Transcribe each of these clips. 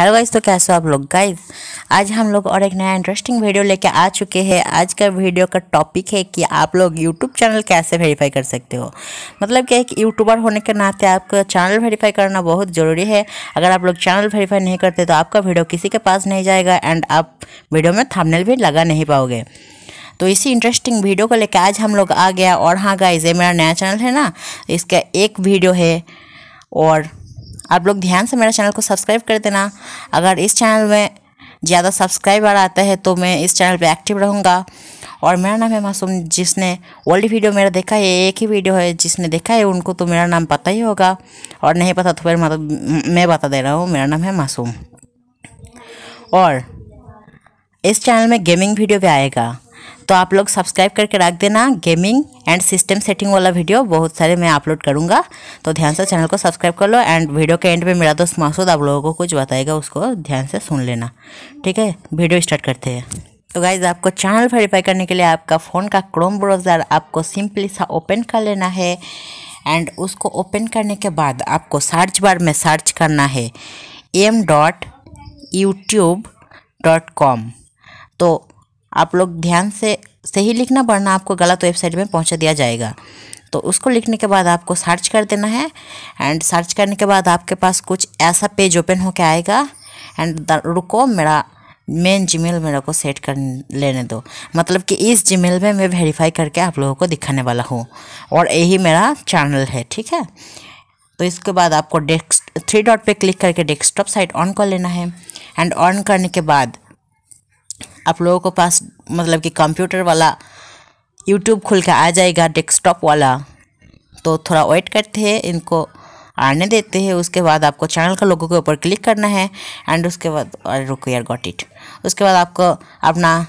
Hello guys तो कैसे हो आप लोग? गाइस आज हम लोग और एक नया इंटरेस्टिंग वीडियो लेके आ चुके हैं। आज का वीडियो का टॉपिक है कि आप लोग यूट्यूब चैनल कैसे वेरीफाई कर सकते हो? मतलब कि एक यूट्यूबर होने के नाते आपका चैनल वेरीफाई करना बहुत ज़रूरी है। अगर आप लोग चैनल वेरीफाई नहीं करते तो आपका वीडियो किसी के पास नहीं जाएगा एंड आप वीडियो में थामनेल भी लगा नहीं पाओगे। तो इसी इंटरेस्टिंग वीडियो को लेकर आज हम लोग आ गया और हाँ गाइज़ ये मेरा नया चैनल है ना, इसका एक वीडियो है और आप लोग ध्यान से मेरे चैनल को सब्सक्राइब कर देना। अगर इस चैनल में ज़्यादा सब्सक्राइबर आता है तो मैं इस चैनल पे एक्टिव रहूँगा। और मेरा नाम है मासूम, जिसने ओल्ड वीडियो मेरा देखा है, एक ही वीडियो है, जिसने देखा है, उनको तो मेरा नाम पता ही होगा। और नहीं पता तो फिर मतलब मैं बता दे रहा हूँ, मेरा नाम है मासूम। और इस चैनल में गेमिंग वीडियो भी आएगा। तो आप लोग सब्सक्राइब करके रख देना। गेमिंग एंड सिस्टम सेटिंग वाला वीडियो बहुत सारे मैं अपलोड करूँगा। तो ध्यान से चैनल को सब्सक्राइब कर लो एंड वीडियो के एंड में मेरा दोस्त मासूद आप लोगों को कुछ बताएगा, उसको ध्यान से सुन लेना। ठीक है? वीडियो स्टार्ट करते हैं। तो गाइज़ आपको चैनल वेरीफाई करने के लिए आपका फ़ोन का क्रोम ब्राउज़र आपको सिंपली सा ओपन कर लेना है एंड उसको ओपन करने के बाद आपको सर्च बार में सर्च करना है M dot YouTube dot com तो आप लोग ध्यान से सही लिखना, वरना आपको गलत वेबसाइट में पहुँचा दिया जाएगा। तो उसको लिखने के बाद आपको सर्च कर देना है एंड सर्च करने के बाद आपके पास कुछ ऐसा पेज ओपन होकर आएगा एंड रुको, मेरा मेन जीमेल मेरे को सेट कर लेने दो। मतलब कि इस जीमेल में मैं वेरीफाई करके आप लोगों को दिखाने वाला हूँ, और यही मेरा चैनल है, ठीक है? तो इसके बाद आपको डेस्क थ्री डॉट पे क्लिक करके डेस्कटॉप साइट ऑन कर लेना है एंड ऑन करने के बाद आप लोगों को पास मतलब कि कंप्यूटर वाला यूट्यूब खुल के आ जाएगा डेस्कटॉप वाला। तो थोड़ा वेट करते हैं, इनको आने देते हैं। उसके बाद आपको चैनल का लोगों के ऊपर क्लिक करना है एंड उसके बाद रुको गॉट इट उसके बाद आपको अपना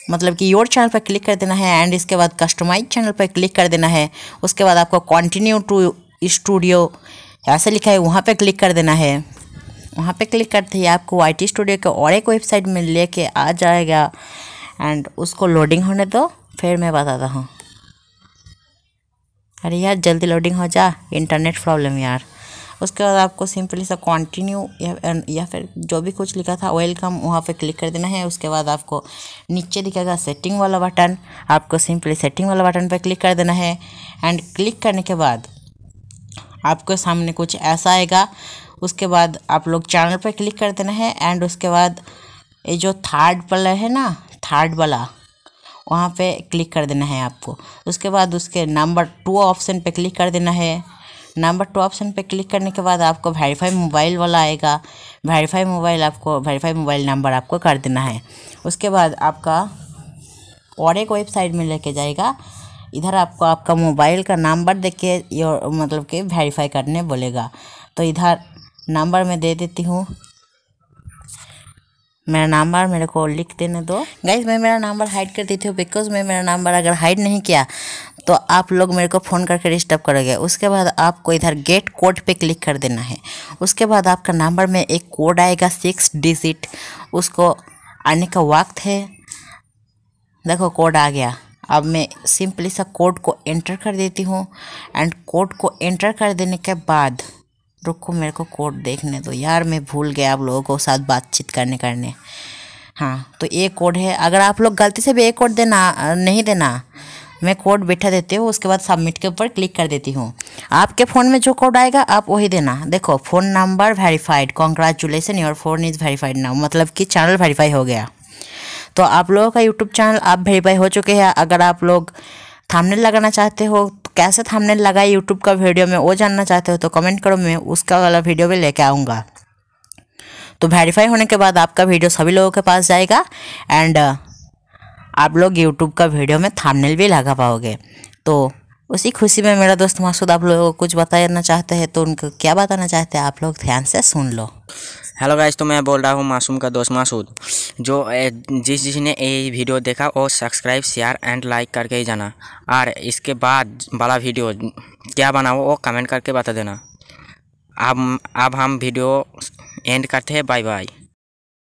मतलब कि योर चैनल पर क्लिक कर देना है एंड इसके बाद कस्टमाइज चैनल पर क्लिक कर देना है। उसके बाद आपको कंटिन्यू टू स्टूडियो ऐसे लिखा है, वहाँ पे क्लिक कर देना है। वहाँ पे क्लिक करते ही आपको वाई टी स्टूडियो के और एक वेबसाइट में लेके आ जाएगा। एंड उसको लोडिंग होने दो फिर मैं बताता हूँ। अरे यार जल्दी लोडिंग हो जा। इंटरनेट प्रॉब्लम यार। उसके बाद आपको सिंपली सा कंटिन्यू या, या फिर जो भी कुछ लिखा था वेलकम वहाँ पे क्लिक कर देना है। उसके बाद आपको नीचे दिखेगा सेटिंग वाला बटन आपको सिंपली सेटिंग वाला बटन पे क्लिक कर देना है। एंड क्लिक करने के बाद आपके सामने कुछ ऐसा आएगा उसके बाद आप लोग चैनल पर क्लिक कर देना है एंड उसके बाद ये जो थर्ड वाला है ना थर्ड वाला, वहाँ पे क्लिक कर देना है आपको। उसके बाद उसके नंबर टू ऑप्शन पे क्लिक कर देना है। नंबर टू ऑप्शन पे क्लिक करने के बाद आपको वेरीफाई मोबाइल वाला आएगा। वेरीफाई मोबाइल आपको वेरीफाई मोबाइल नंबर आपको कर देना है। उसके बाद आपका और एक वेबसाइट में लेके जाएगा। इधर आपको आपका मोबाइल का नंबर देख के मतलब कि वेरीफाई करने बोलेगा। तो इधर नंबर मैं दे देती हूँ। मेरा नंबर मेरे को लिख देने दो। गाइज़ मैं मेरा नंबर हाइड कर देती हूँ बिकॉज़ मैं मेरा नंबर अगर हाइड नहीं किया तो आप लोग मेरे को फ़ोन करके डिस्टर्ब करोगे। उसके बाद आपको इधर गेट कोड पे क्लिक कर देना है। उसके बाद आपका नंबर में एक कोड आएगा सिक्स डिजिट उसको आने का वक्त है। देखो कोड आ गया। अब मैं सिंपली सा कोड को एंटर कर देती हूँ। एंड कोड को एंटर कर देने के बाद रुको मेरे को कोड देखने दो। यार, मैं भूल गया आप लोगों को साथ बातचीत करने करने। हाँ तो ये कोड है। अगर आप लोग गलती से भी एक कोड देना, नहीं देना, मैं कोड बैठा देती हूँ, उसके बाद सबमिट के ऊपर क्लिक कर देती हूँ। आपके फ़ोन में जो कोड आएगा, आप वही देना। देखो phone number verified congratulation your phone is verified now मतलब कि चैनल वेरीफाई हो गया। तो आप लोगों का यूट्यूब चैनल आप वेरीफाई हो चुके हैं। अगर आप लोग थामने लगाना चाहते हो कैसे थंबनेल लगाए यूट्यूब का वीडियो में, वो जानना चाहते हो तो कमेंट करो, मैं उसका वाला वीडियो भी लेके आऊँगा। तो वेरीफाई होने के बाद आपका वीडियो सभी लोगों के पास जाएगा एंड आप लोग यूट्यूब का वीडियो में थंबनेल भी लगा पाओगे। तो उसी खुशी में मेरा दोस्त मासूद आप लोगों को कुछ बताना चाहते हैं तो उनको क्या बताना चाहते हैं आप लोग? ध्यान से सुन लो। हेलो गाइस तो मैं बोल रहा हूँ मासूम का दोस्त मासूद, जो जिस, जिसने ये वीडियो देखा, वो सब्सक्राइब शेयर एंड लाइक करके ही जाना। और इसके बाद वाला वीडियो क्या बनाओ वो कमेंट करके बता देना। अब अब हम वीडियो एंड करते हैं बाय बाय